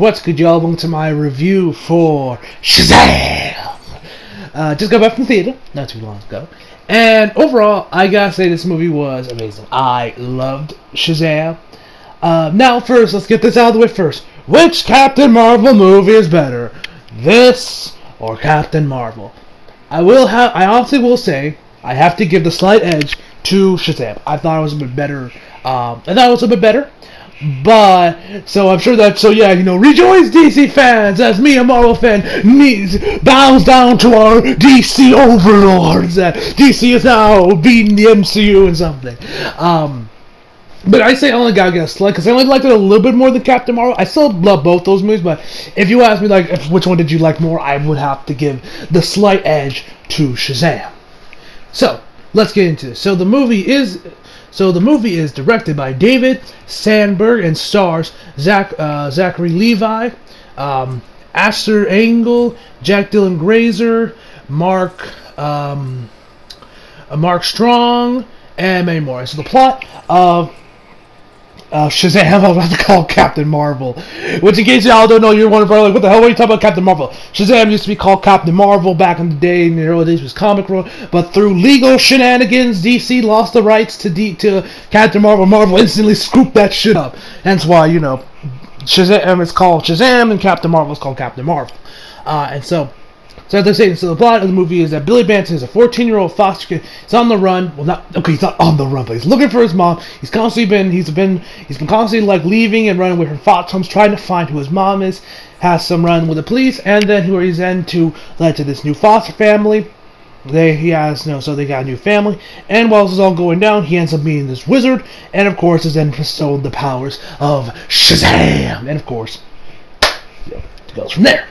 what's good, y'all? Welcome to my review for Shazam! Uh, just got back from the theater, not too long ago. And overall, I gotta say this movie was amazing. I loved Shazam. Uh, now, first, let's get this out of the way first. Which Captain Marvel movie is better? This or Captain Marvel? I will have, I honestly will say, I have to give the slight edge to Shazam. I thought it was a bit better. Um, I thought it was a bit better. But so I'm sure that so yeah, you know, rejoice DC fans as me a Marvel fan knees bows down to our DC overlords. Uh, DC is now beating the MCU and something. Um, but I say I only gotta get a because I only liked it a little bit more than Captain Marvel. I still love both those movies, but if you ask me like if, which one did you like more, I would have to give the slight edge to Shazam. So let's get into this. So the movie is so the movie is directed by David Sandberg and stars Zach uh, Zachary Levi, um, Asher Angel, Jack Dylan Grazer, Mark um, uh, Mark Strong, and many more. So the plot of uh, Shazam, I was about to call Captain Marvel. Which, in case y'all don't know, you're wondering, like, what the hell are you talking about Captain Marvel? Shazam used to be called Captain Marvel back in the day, in the early days, was comic book. But through legal shenanigans, DC lost the rights to D- to Captain Marvel. Marvel instantly scooped that shit up. Hence why, you know, Shazam is called Shazam and Captain Marvel is called Captain Marvel. Uh, and so, so as I say, so the plot of the movie is that Billy Batson is a 14-year-old foster kid. He's on the run. Well, not okay. He's not on the run, but he's looking for his mom. He's constantly been he's been he's been constantly like leaving and running with from foster homes, trying to find who his mom is. Has some run with the police, and then who he's then to led to this new foster family. They he has you know, so they got a new family, and while this is all going down, he ends up meeting this wizard, and of course is then bestowed the powers of Shazam, and of course, it goes from there.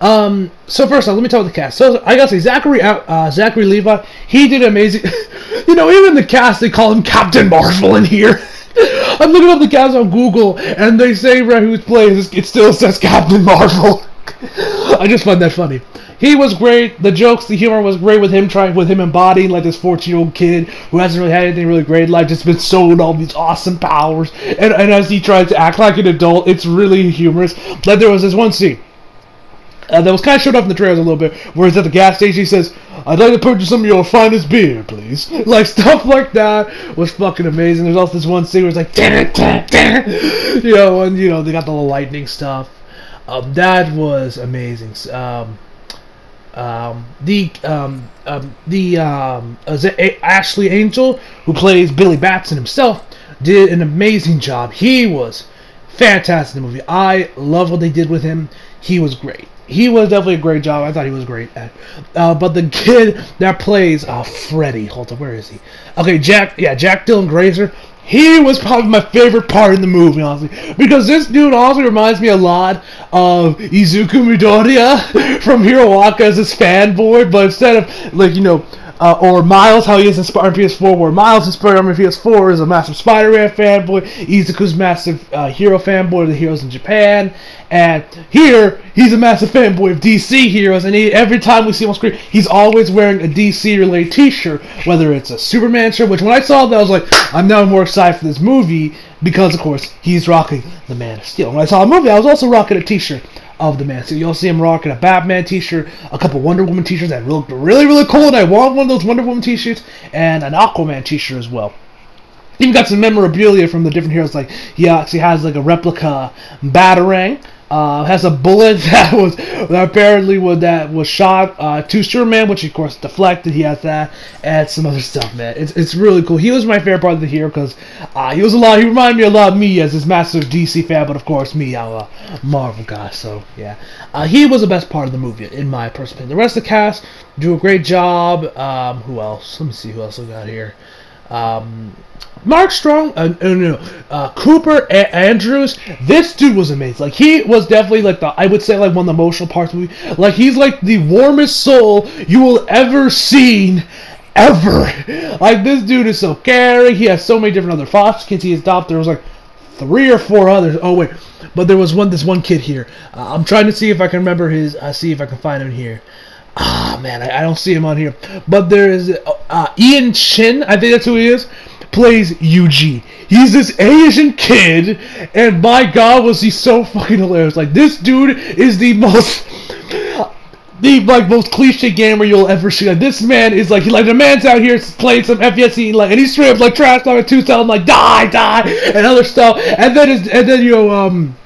Um, so first off, let me tell the cast. So I gotta say, Zachary uh, Zachary Levi, he did amazing. you know, even the cast they call him Captain Marvel in here. I'm looking up the cast on Google, and they say right who's playing. It still says Captain Marvel. I just find that funny. He was great. The jokes, the humor was great with him trying with him embodying like this 14 year old kid who hasn't really had anything really great in life, just been sold all these awesome powers. And, and as he tries to act like an adult, it's really humorous. Like there was this one scene uh, that was kind of showed off in the trailers a little bit, where he's at the gas station. He says, "I'd like to purchase some of your finest beer, please." Like stuff like that was fucking amazing. There's also this one scene where it's like, "Damn damn damn," you know, and you know they got the little lightning stuff. Um, that was amazing. Um, um, the um, um, the um, Asher Angel, who plays Billy Batson himself, did an amazing job. He was fantastic in the movie. I love what they did with him. He was great he was definitely a great job. I thought he was great at. Uh, but the kid that plays uh, Freddy, hold on, where is he? Okay, Jack. Yeah, Jack Dylan Grazer. He was probably my favorite part in the movie, honestly, because this dude also reminds me a lot of Izuku Midoriya from Hiroaka as his fanboy, but instead of like you know uh, or Miles, how he is in Spider PS4, where Miles in Spider Man PS4 is a massive Spider Man fanboy, Izuku's massive uh, hero fanboy of the heroes in Japan, and here he's a massive fanboy of DC heroes, and he, every time we see him on screen, he's always wearing a DC related t shirt, whether it's a Superman shirt, which when I saw that, I was like, I'm now more excited for this movie because, of course, he's rocking the Man of Steel. When I saw the movie, I was also rocking a t shirt of the Man. So you'll see him rocking a Batman t-shirt, a couple Wonder Woman t-shirts that look really, really cool, and I want one of those Wonder Woman t-shirts, and an Aquaman t-shirt as well. Even got some memorabilia from the different heroes, like he actually has like a replica Batarang, uh, has a bullet that was that apparently was that was shot uh, to Superman, which of course deflected. He has that and some other stuff, man. It's, it's really cool. He was my favorite part of the hero because uh, he was a lot. He reminded me a lot of me as this massive DC fan, but of course me, I'm a Marvel guy. So yeah, uh, he was the best part of the movie in my personal opinion. The rest of the cast do a great job. Um, who else? Let me see who else we got here. Um, Mark Strong, uh, no, no, uh, Cooper a- Andrews. This dude was amazing. Like he was definitely like the I would say like one of the emotional parts of the movie. Like he's like the warmest soul you will ever seen. Ever like this dude is so caring. He has so many different other foster kids he adopted. There was like three or four others. Oh wait, but there was one. This one kid here. Uh, I'm trying to see if I can remember his. Uh, see if I can find him here. Ah man, I, I, don't see him on here. But there is uh, Ian Chen. I think that's who he is plays Eugene. He's this Asian kid, and my God, was he so fucking hilarious! Like this dude is the most the like most cliche gamer you'll ever see. Like this man is like he like the man's out here playing some FPSC like and he streams like trash talking two cell like die die and other stuff and then and then you know um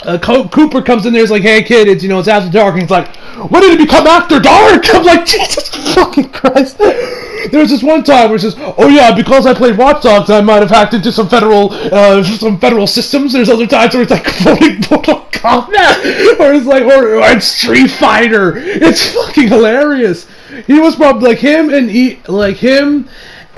uh, Co- Cooper comes in there. He's like, "Hey, kid, it's you know it's after dark." And he's like, "When did it become after dark?" I'm like, Jesus fucking Christ. There was this one time where it says, "Oh yeah, because I played Watch Dogs, I might have hacked into some federal, uh, some federal systems." There's other times where it's like voting Mortal Kombat, or it's like, or, or it's Street Fighter. It's fucking hilarious. He was probably like him and he, like him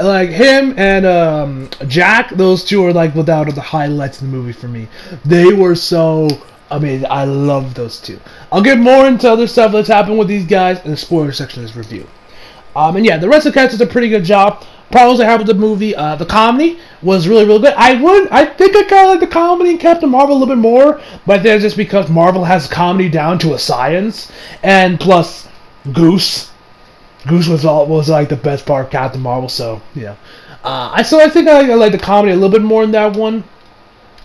like him and um, Jack, those two are like without the highlights in the movie for me. They were so amazing. I love those two. I'll get more into other stuff that's happened with these guys in the spoiler section of this review. Um, and yeah, the rest of the cast does a pretty good job. Problems I have with the movie, uh, the comedy was really, really good. I would, I think I kind of like the comedy in Captain Marvel a little bit more, but that's just because Marvel has comedy down to a science, and plus Goose Goose was all was like the best part of Captain Marvel. So yeah, uh, I so I think I, I like the comedy a little bit more in that one,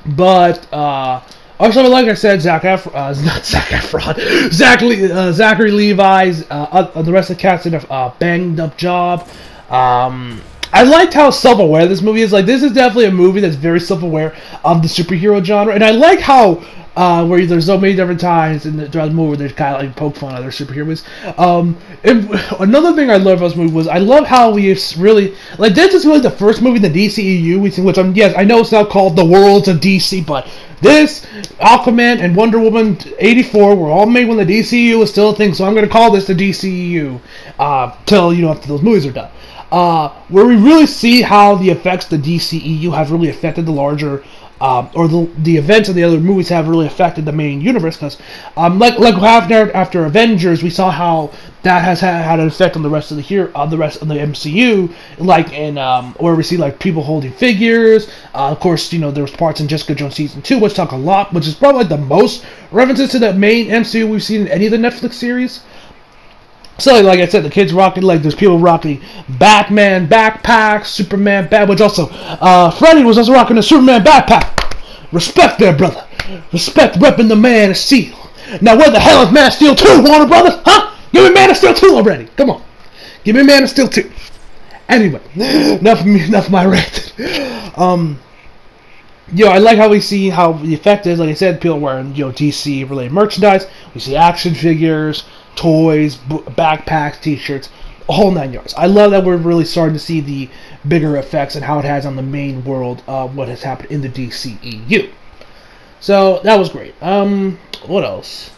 but uh, also like I said, Zac Efron, uh, not Zac Efron, Zach Le- uh, Zachary Levi's, uh, uh, the rest of the cast did a banged up job. Um, I liked how self-aware this movie is. Like, this is definitely a movie that's very self-aware of the superhero genre, and I like how uh, where there's so many different times in the, throughout the movie where they kind of like poke fun at other superheroes. Um, and another thing I love about this movie was I love how we really like this is really the first movie in the DCEU, which, which I'm yes I know it's now called the Worlds of DC, but this Aquaman and Wonder Woman '84 were all made when the DCEU was still a thing, so I'm going to call this the DCEU uh, till you know after those movies are done. Uh, where we really see how the effects the DCEU have really affected the larger um, or the, the events of the other movies have really affected the main universe because um, like like after after Avengers we saw how that has had, had an effect on the rest of the here uh, the rest of the MCU like in um, where we see like people holding figures. Uh, of course you know there was parts in Jessica Jones season two which talk a lot which is probably the most references to the main MCU we've seen in any of the Netflix series so, like I said, the kids rocking like there's people rocking Batman backpacks, Superman bag, which also uh, Freddy was also rocking a Superman backpack. Respect there, brother. Respect repping the Man of Steel. Now, where the hell is Man of Steel 2, Warner Brothers? Huh? Give me Man of Steel 2 already. Come on. Give me Man of Steel 2. Anyway, enough of me, enough of my rant. Um, yo, I like how we see how the effect is. Like I said, people wearing you know DC related merchandise. We see action figures toys, b- backpacks, t-shirts, a whole nine yards. I love that we're really starting to see the bigger effects and how it has on the main world of what has happened in the DCEU. So that was great. Um, what else?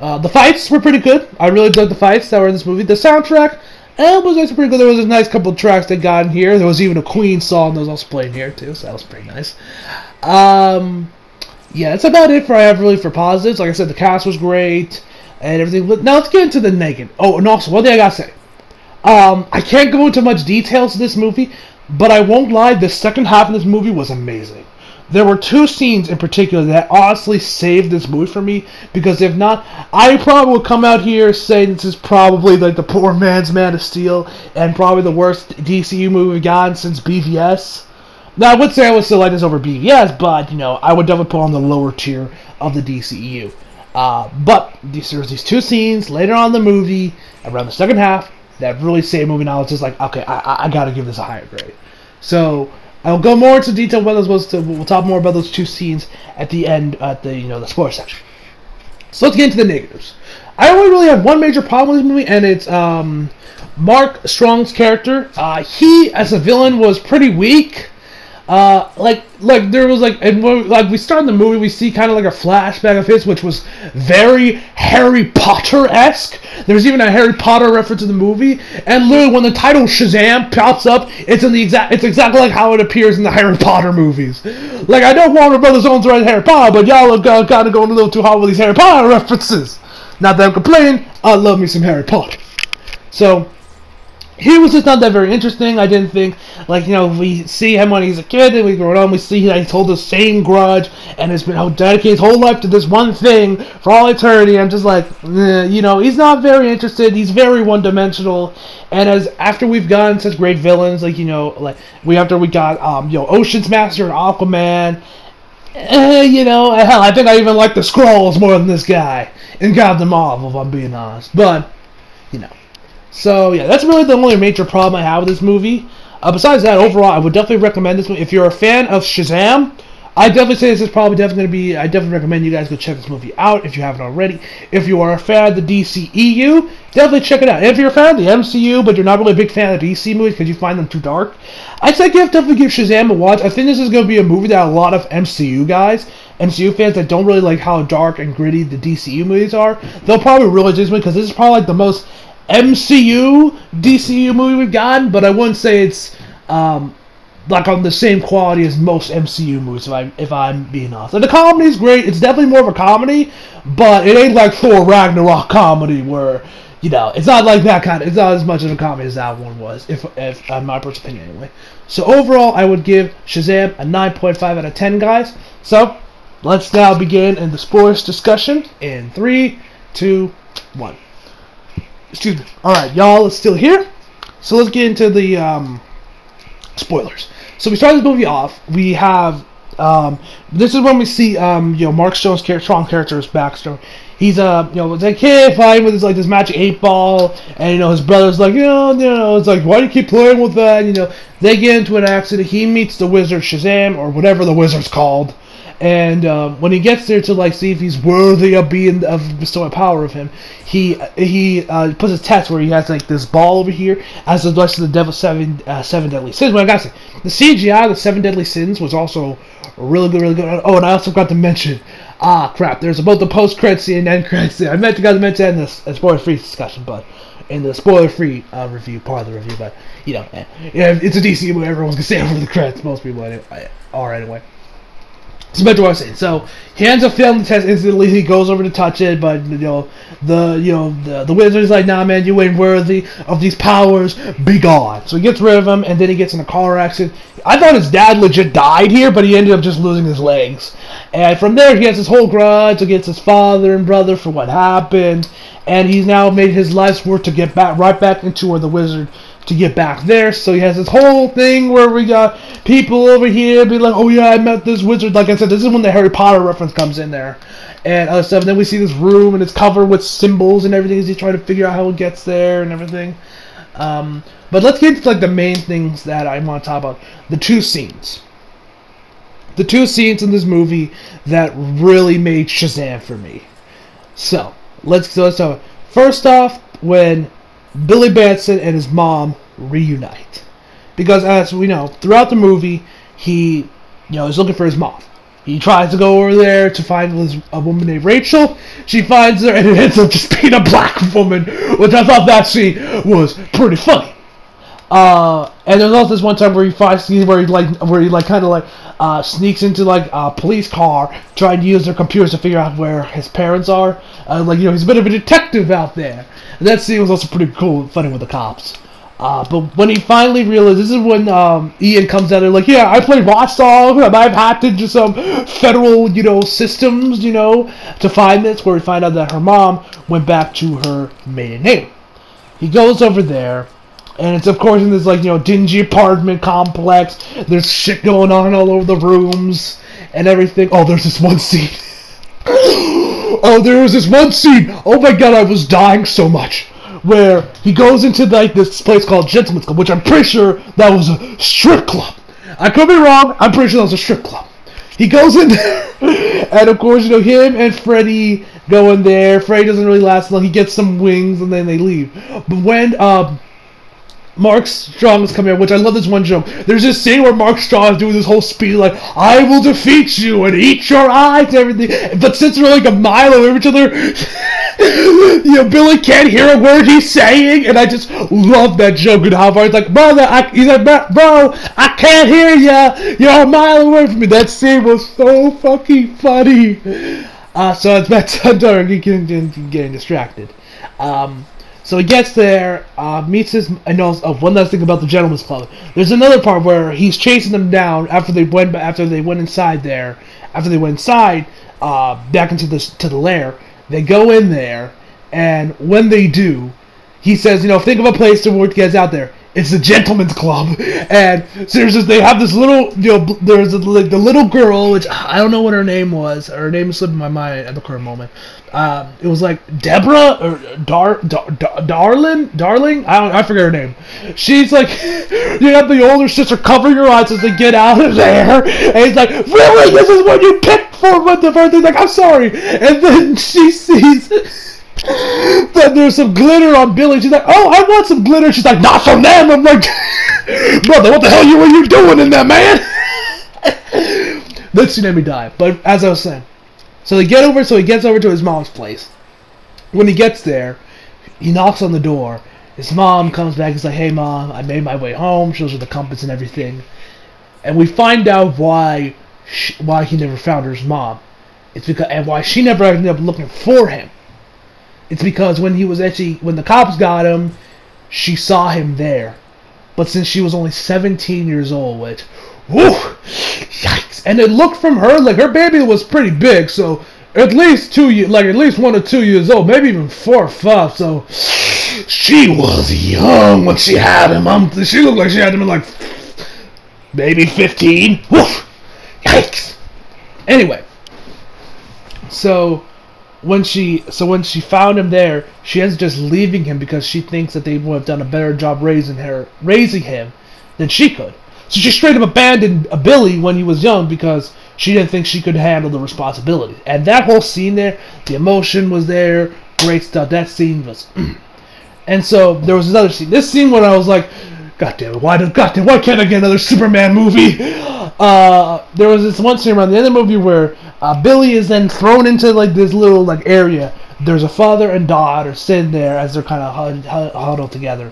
Uh, the fights were pretty good. I really dug the fights that were in this movie. The soundtrack eh, was actually pretty good. There was a nice couple tracks that got in here. There was even a Queen song that was also playing here too, so that was pretty nice. Um, yeah, that's about it for I have really for positives. Like I said, the cast was great and everything. But now let's get into the negative. Oh, and also one thing I gotta say. Um, I can't go into much details of this movie, but I won't lie. The second half of this movie was amazing. There were two scenes in particular that honestly saved this movie for me because if not, I probably would come out here saying this is probably like the poor man's Man of Steel and probably the worst DCU movie we've gotten since BVS. Now I would say I would still like this over BVS, but you know I would definitely put on the lower tier of the DCEU. Uh, but there's these two scenes later on in the movie, around the second half, that really save movie knowledge. Just like, okay, I, I got to give this a higher grade. So I'll go more into detail about those. Was to, we'll talk more about those two scenes at the end, at the you know the spoiler section. So let's get into the negatives. I only really have one major problem with this movie, and it's um, Mark Strong's character. Uh, he, as a villain, was pretty weak. Uh, like, like there was like, and when, like we start in the movie, we see kind of like a flashback of his, which was very Harry Potter esque. There's even a Harry Potter reference in the movie, and literally when the title Shazam pops up, it's in the exact, it's exactly like how it appears in the Harry Potter movies. Like I know Warner Brothers owns right Harry Potter, but y'all are kind of going a little too hard with these Harry Potter references. Not that I'm complaining, I love me some Harry Potter. So, he was just not that very interesting. I didn't think, like, you know, we see him when he's a kid and we grow on, we see that he's hold the same grudge and has been dedicated his whole life to this one thing for all eternity. I'm just like, eh, you know, he's not very interested. He's very one dimensional. And as after we've gotten such great villains, like, you know, like, we after we got, um, you know, Ocean's Master and Aquaman, eh, you know, hell, I think I even like the Skrulls more than this guy and Captain Marvel, if I'm being honest. But, you know. So yeah, that's really the only major problem I have with this movie. Uh, besides that, overall, I would definitely recommend this movie. If you're a fan of Shazam, I definitely say this is probably definitely going to be. I definitely recommend you guys go check this movie out if you haven't already. If you are a fan of the DCEU, definitely check it out. And if you're a fan of the MCU, but you're not really a big fan of DC movies because you find them too dark, I'd say give, definitely give Shazam a watch. I think this is going to be a movie that a lot of MCU guys, MCU fans that don't really like how dark and gritty the DCU movies are, they'll probably really this movie because this is probably like the most MCU DCU movie we've gotten, but I wouldn't say it's um, like on the same quality as most MCU movies. If I if I'm being honest, and the comedy is great. It's definitely more of a comedy, but it ain't like Thor Ragnarok comedy where you know it's not like that kind. of... It's not as much of a comedy as that one was. If if in my personal opinion anyway. So overall, I would give Shazam a 9.5 out of 10, guys. So let's now begin in the sports discussion in three, two, one. Excuse me. All right, y'all is still here. So let's get into the um, spoilers. So we start this movie off. We have um, this is when we see um, you know Mark character, strong character's backstory. He's a uh, you know it's like kid fighting with his like this magic eight ball, and you know his brother's like you know you know it's like why do you keep playing with that? And, you know they get into an accident. He meets the wizard Shazam or whatever the wizard's called, and um, when he gets there to like see if he's worthy of being of bestowing power of him, he he uh, puts a test where he has like this ball over here as the rest of the devil's seven uh, seven deadly sins. But I gotta say, the CGI, the seven deadly sins, was also really good, really good. Oh, and I also forgot to mention, ah, crap. There's both the post credit scene and end credit scene. I meant to to mention in this spoiler free discussion, but in the spoiler free uh, review part of the review, but you know, eh, yeah, it's a DC movie. Everyone's gonna say over the credits. Most people are anyway. To what I was saying. So he ends up failing the test instantly. He goes over to touch it, but you know the you know the, the wizard's like, "Nah, man, you ain't worthy of these powers. Be gone." So he gets rid of him, and then he gets in a car accident. I thought his dad legit died here, but he ended up just losing his legs. And from there, he has his whole grudge against his father and brother for what happened, and he's now made his life's work to get back right back into where the wizard to get back there. So he has this whole thing where we got people over here be like, "Oh yeah, I met this wizard." Like I said, this is when the Harry Potter reference comes in there, and other stuff. And then we see this room, and it's covered with symbols and everything as he's trying to figure out how it gets there and everything. Um, but let's get into like the main things that I want to talk about: the two scenes. The two scenes in this movie that really made Shazam for me. So let's let's talk. First off, when Billy Batson and his mom reunite. Because as we know, throughout the movie, he, you know, is looking for his mom. He tries to go over there to find a woman named Rachel. She finds her, and it ends up just being a black woman, which I thought that scene was pretty funny. Uh, and there's also this one time where he finds where he like where he like kind of like uh, sneaks into like a police car, trying to use their computers to figure out where his parents are. Uh, like you know, he's a bit of a detective out there. And that scene was also pretty cool, and funny with the cops. Uh, but when he finally realizes, this is when um, Ian comes out and like, yeah, I played Watchdog, I've hacked into some federal, you know, systems, you know, to find this. Where we find out that her mom went back to her maiden name. He goes over there and it's of course in this like you know dingy apartment complex. There's shit going on all over the rooms and everything. Oh, there's this one scene. oh, there was this one scene. Oh my god, I was dying so much. Where he goes into like this place called Gentleman's Club, which I'm pretty sure that was a strip club. I could be wrong. I'm pretty sure that was a strip club. He goes in there, and of course, you know him and Freddy go in there. Freddy doesn't really last long. He gets some wings, and then they leave. But when um, Mark Strong is coming out, which I love this one joke. There's this scene where Mark Strong is doing this whole speech like, I will defeat you and eat your eyes and everything. But since they're like a mile away from each other, you know, Billy can't hear a word he's saying. And I just love that joke and how far he's like, brother, I, he's like, bro, I can't hear you. You're a mile away from me. That scene was so fucking funny. Uh, so it's getting, getting, getting distracted. Um, So he gets there, uh, meets his, and knows. Oh, one last thing about the Gentleman's Club. There's another part where he's chasing them down after they went after they went inside there. After they went inside, uh, back into the to the lair, they go in there, and when they do, he says, you know, think of a place to work gets out there. It's the gentleman's club, and this, they have this little, you know, there's a, like the little girl, which I don't know what her name was. Her name is slipping my mind at the current moment. Um, it was like Deborah or Dar, Dar, Dar Darlin, Darling. I don't, I forget her name. She's like, you have the older sister cover your eyes as they get out of there, and he's like, really, this is what you picked for what the thing? Like, I'm sorry, and then she sees that there's some glitter on Billy. She's like, "Oh, I want some glitter." She's like, "Not from them." I'm like, "Brother, what the hell you were you doing in there, man?" then she made me die. But as I was saying, so they get over. So he gets over to his mom's place. When he gets there, he knocks on the door. His mom comes back. He's like, "Hey, mom, I made my way home." Shows her the compass and everything, and we find out why she, why he never found her mom. It's because and why she never ended up looking for him. It's because when he was actually when the cops got him, she saw him there. But since she was only 17 years old, which, whoo, yikes! And it looked from her like her baby was pretty big, so at least two, years, like at least one or two years old, maybe even four or five. So she was young when she had him. Um, she looked like she had him in like maybe 15. Woof, yikes! Anyway, so when she so when she found him there, she ends just leaving him because she thinks that they would have done a better job raising her raising him than she could. So she straight up abandoned Billy when he was young because she didn't think she could handle the responsibility. And that whole scene there, the emotion was there, great stuff. That scene was And so there was another scene. This scene when I was like, God damn it, why do God damn, why can't I get another Superman movie? Uh, there was this one scene around the end of the movie where uh, Billy is then thrown into like this little like area. There's a father and daughter sitting there as they're kind of huddled together.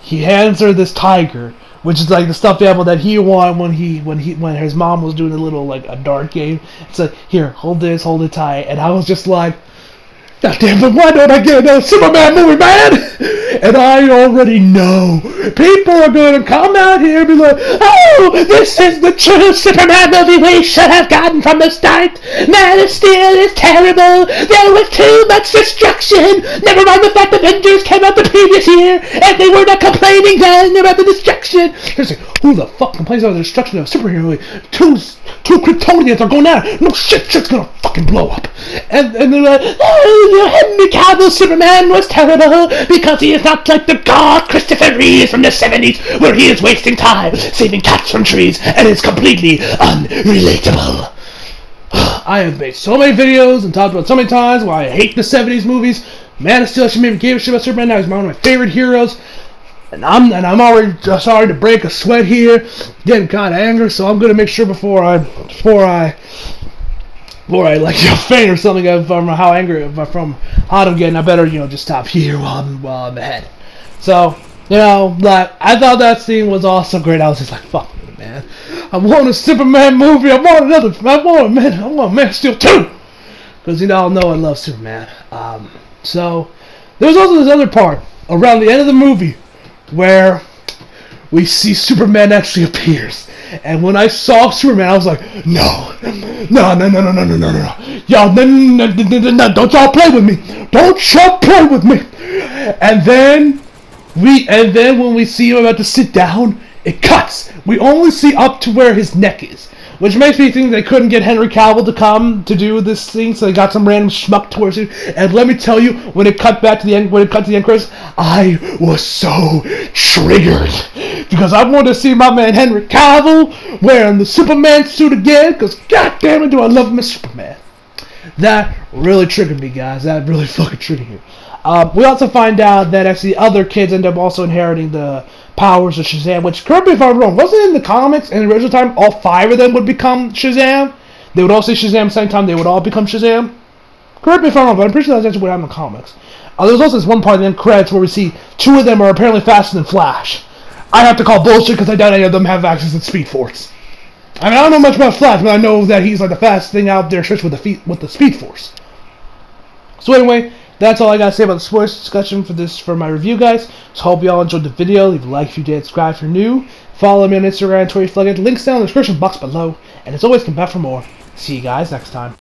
He hands her this tiger, which is like the stuffed animal that he won when he when he when his mom was doing a little like a dart game. It's like here, hold this, hold it tight, and I was just like, God damn it, why don't I get another Superman movie, man? And I already know people are going to come out here and be like, oh, this is the true Superman movie we should have gotten from the start. Man of Steel is terrible. There was too much destruction. Never mind the fact that Avengers came out the previous year and they were not complaining then about the destruction. Like, who the fuck complains about the destruction of a superhero movie? Two, two Kryptonians are going out. No shit, shit's gonna fucking blow up. And, and they're like, oh, Henry Cavill Superman was terrible because he is not like the god Christopher Reeve from the 70s, where he is wasting time saving cats from trees and is completely unrelatable. I have made so many videos and talked about so many times why I hate the 70s movies. Man of Steel, should maybe gave a shit about Superman. Now he's one of my favorite heroes. And I'm and I'm already starting to break a sweat here, getting kind of angry. So I'm gonna make sure before I before I before I like know, faint or something from how angry from how I'm getting, I better you know just stop here while I'm while I'm ahead. So you know, like I thought that scene was also great. I was just like, fuck man, I want a Superman movie. I want another. I want a man. I want a Man Steel two. Because you all know I love Superman. Um, so there's also this other part around the end of the movie where we see Superman actually appears. And when I saw Superman, I was like, no, no, no, no, no, no, no, no, no, y'all, no, no, no, no, no, don't y'all play with me, don't y'all play with me. And then we, and then when we see him about to sit down, it cuts. We only see up to where his neck is. Which makes me think they couldn't get Henry Cavill to come to do this thing, so they got some random schmuck towards it. And let me tell you, when it cut back to the end, when it cut to the end credits, I was so triggered because I wanted to see my man Henry Cavill wearing the Superman suit again. Because goddamn it, do I love him Superman. That really triggered me, guys. That really fucking triggered me. Uh, we also find out that actually other kids end up also inheriting the powers of Shazam, which, correct me if I'm wrong, wasn't in the comics in the original time all five of them would become Shazam? They would all say Shazam same time, they would all become Shazam? Correct me if I'm wrong, but I'm pretty sure that's actually what happened in the comics. Uh, there's also this one part in the credits where we see two of them are apparently faster than Flash. I have to call bullshit because I doubt any of them have access to Speed Force. I mean, I don't know much about Flash, but I know that he's like the fastest thing out there, especially with the feet, with the Speed Force. So anyway, that's all I gotta say about the sports discussion for this for my review, guys. So hope y'all enjoyed the video. Leave a like if you did, subscribe if you're new. Follow me on Instagram, Twitter, Links down in the description box below. And as always, come back for more. See you guys next time.